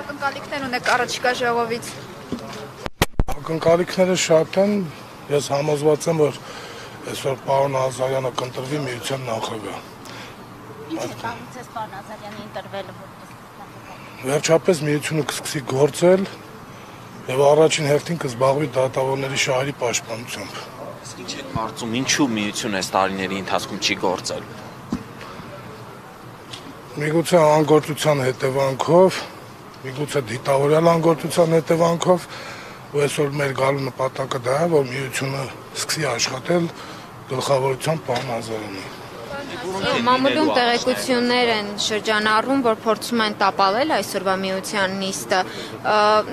ակնկալիքներ ունեք առաջիկա ժողովից։ Ակնկալիքները շատ են։ Ես համոզված եմ, որ այսօր պարոն Ազարյանը կընտրվի միության նախագահ։ Ինչ է կամեցես պարոն Ազարյանի ընտրվելը որպես Վերջապես միությունը կսկսի գործել եւ առաջին հերթին կզբաղվի դատավորների շահերի պաշտպանությամբ։ Իսկ ինչ եք կարծում, ինչու միությունը այս տարիների ընթացքում չի գործել։ Միգուցե անգործության հետևանքով, միգուցե դիտավորյալ անգործության հետևանքով, ու այսօր մեր գալու նպատակը դա է, որ միությունը սկսի աշխատել գլխավորությամբ պարոն Ազարյանի։ Մամուլում տեղեկություններ են շրջանառվում, որ փորձում են տապալել այսօրվա միության նիստը։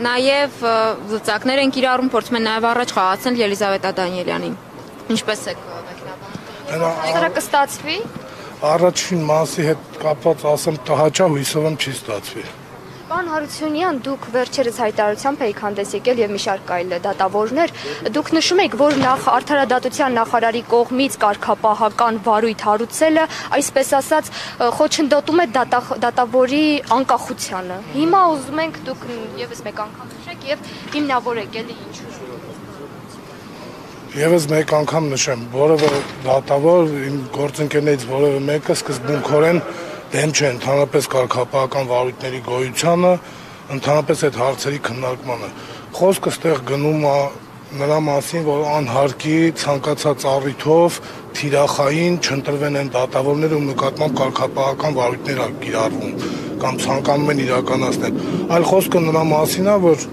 Նաև լծակներ են կիրառում, փորձում են նաև առաջ խաղացնել Ելիզավետա Դանիելյանին։ Ինչպես եք մեկնաբանում։ Սրա կստացվի։ առաջին մասի հետ կապված ասեմ տհաճա հույսով եմ չի ստացվի։ Պարոն Հարությունյան, դուք վերջերս հայտարարությամբ եք հանդես եկել եւ մի շարք այլ դատավորներ։ Դուք նշում եք, որ նախ արդարադատության նախարարի կողմից կարգապահական վարույթ հարուցելը, այսպես ասած, խոչընդոտում է դատա, դատավորի անկախությանը։ Հիմա ուզում ենք դուք եւս մեկ անգամ նշեք եւ հիմնավորեք էլի ինչու։ Եվս մեկ անգամ նշեմ, որևէ դատավոր իմ գործընկերներից որևէ մեկը սկզբունքորեն դեմ չէ ընդհանրապես կարգապահական վարույթների գոյությանը, ընդհանրապես այդ հարցերի քննարկմանը։ Խոսքը ստեղ գնում է նրա մասին, որ անհարկի ցանկացած առիթով թիրախային չընտրվեն են դատավորները ու նկատմամբ կարգապահական վարույթներ կիրառվում կամ ցանկանում են իրականացնել։ Այլ խոսքը նրա մասին է, որ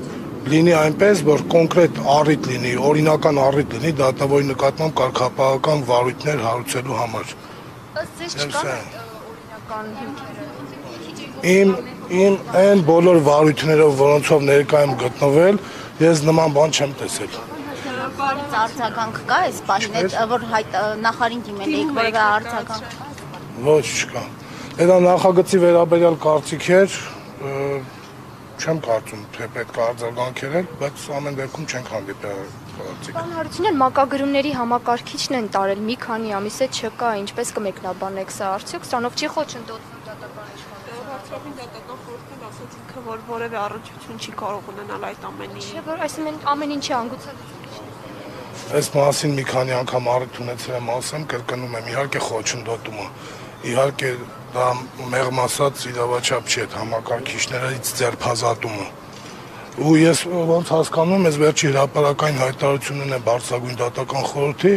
լինի այնպես, որ կոնկրետ առիթ լինի, օրինական առիթ լինի դատավորի նկատմամբ կարգապահական վարույթներ հարուցելու համար։ Ըստ ձեզ Դեմ օրինական հիմքերը։ Իմ իմ այն բոլոր վարույթներով, որոնցով ներկա եմ գտնվել, ես նման բան չեմ տեսել։ Բարից արձագանք կա այս այդ, որ նախարին դիմել եք որևէ արձագանք։ Ոչ չկա։ Դա նախագծի վերաբերյալ կարծիք էր, ը, չեմ կարծում, թե պետք է արձագանքել, բայց ամեն դեպքում չենք հանդիպել կարծիք։ Պարոն Հարությունյան, մակագրումների համակարգիչն են տարել մի քանի ամիս է չկա, ինչպես կմեկնաբանեք սա արդյոք սրանով չի խոչընդոտվում դատական իշխանությունը։ Բարձրապին դատական խորհուրդն ասաց ինքը որ որևէ առողջություն չի կարող ունենալ այդ ամենի։ Չէ՞ որ այսինքն ամեն ինչի անգուցալուց Այս մասին մի քանի անգամ առիթ ունեցել եմ ասեմ, կրկնում եմ, իհարկե խոչընդոտումը։ Իհարկե դա մեղմ ասած իրավաչափ այդ համակարգիչներից ձերբազատումը։ Ու ես ոնց հասկանում այս վերջի հրապարակային հայտարարությունն է բարձրագույն դատական խորհրդի,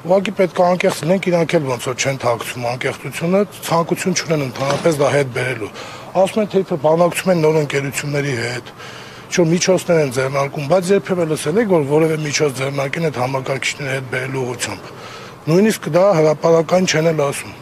ուղղակի պետք է անկեղծ լինենք, իրանք էլ ոնց որ չեն թաքցում անկեղծությունը, ցանկություն չունեն ընդհանրապես դա հետ բերելու։ Ասում են թե թե բանակցում են նոր ընկերությունների հետ, չէ՞ միջոցներ են ձեռնարկում, բայց երբևէ լսել եք, որ որևէ միջոց ձեռնարկեն այդ համակարգիչների հետ բերելու ուղղությամբ։ Նույնիսկ դա հրաապարական չեն էլ ասում։